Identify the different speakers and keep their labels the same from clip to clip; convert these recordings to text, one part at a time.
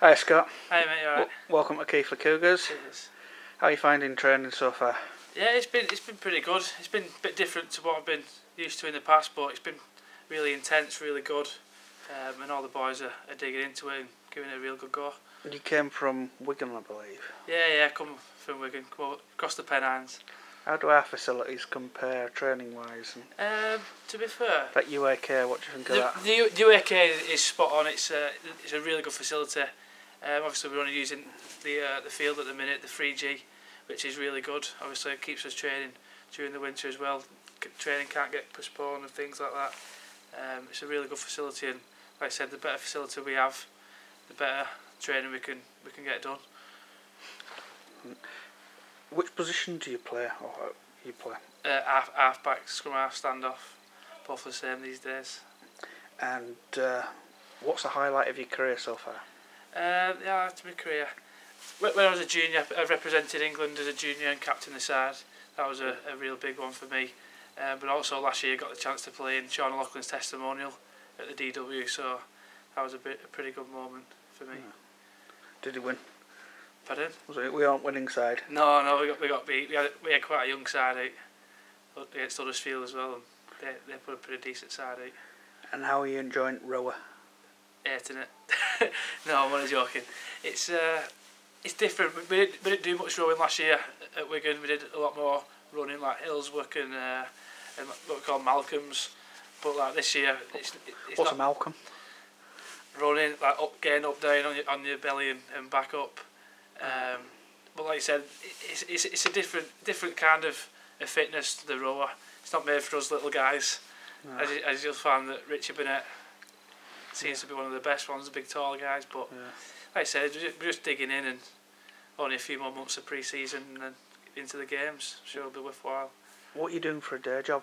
Speaker 1: Hi Scott,
Speaker 2: Hey mate, alright?
Speaker 1: Welcome to Keighley Cougars.
Speaker 2: Cheers.
Speaker 1: How are you finding training so far?
Speaker 2: Yeah, it's been it's been pretty good. It's been a bit different to what I've been used to in the past, but it's been really intense, really good, um, and all the boys are, are digging into it and giving it a real good go.
Speaker 1: You came from Wigan, I believe.
Speaker 2: Yeah, yeah, come from Wigan, come across the Pennines.
Speaker 1: How do our facilities compare training wise?
Speaker 2: Um, to be fair,
Speaker 1: that UAK, what do you think
Speaker 2: the, of
Speaker 1: that?
Speaker 2: The, the UAK is spot on. It's a it's a really good facility. Um, obviously, we're only using the uh, the field at the minute, the 3G, which is really good. Obviously, it keeps us training during the winter as well. Training can't get postponed and things like that. Um, it's a really good facility, and like I said, the better facility we have, the better training we can we can get done. Mm.
Speaker 1: Which position do you play? Or uh, you play?
Speaker 2: Uh, half half back, scrum half, standoff, both the same these days.
Speaker 1: And uh, what's the highlight of your career so far?
Speaker 2: Um, yeah, to my career. When when I was a junior, I represented England as a junior and captain the side. That was a, a real big one for me. Um, but also last year, I got the chance to play in Sean Loughlin's testimonial at the DW, so that was a bit a pretty good moment for me.
Speaker 1: Did you win?
Speaker 2: Pardon?
Speaker 1: Was it we aren't winning side?
Speaker 2: No, no, we got we got beat. We had we had quite a young side out against Huddersfield as well, and they they put a pretty decent side out.
Speaker 1: And how are you enjoying rower?
Speaker 2: hating it. no, I'm only joking. It's uh, it's different. We didn't, we didn't do much rowing last year at Wigan. We did a lot more running like Hillswick and uh, and what we call Malcolm's. But like this year, it's, it's
Speaker 1: What's a Malcolm?
Speaker 2: running like up, getting up down on your on your belly and, and back up. Um, but like I said, it's, it's it's a different different kind of, of fitness to the rower. It's not made for us little guys.
Speaker 1: No.
Speaker 2: As, you, as you'll find that Richard Bennett seems to be one of the best ones, the big tall guys. But
Speaker 1: Yeah.
Speaker 2: like I said, we're just, digging in and only a few more months of pre-season and then into the games. Sure, it'll be worthwhile.
Speaker 1: What are you doing for a day job?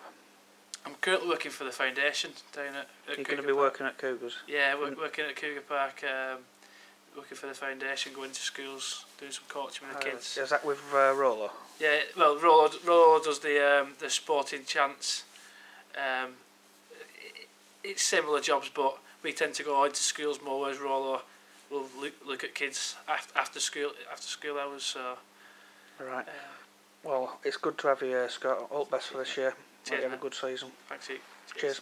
Speaker 2: I'm currently working for the foundation down at, at
Speaker 1: You're going to be working at Cougars.
Speaker 2: Yeah, work, working at Cougar Park. Um, working for the foundation, going to schools, doing some coaching with the
Speaker 1: Uh,
Speaker 2: kids.
Speaker 1: is that with uh, Rolo?
Speaker 2: Yeah, well, Rollo, Rollo does the um, the sporting chants. Um, it, it's similar jobs, but we tend to go into schools more. Whereas Rollo will look, look at kids after, after school after school hours. So
Speaker 1: Right.
Speaker 2: uh,
Speaker 1: Well, it's good to have you here, Scott. All the best for this year.
Speaker 2: Cheers,
Speaker 1: have a good season.
Speaker 2: thanks. you.
Speaker 1: Cheers.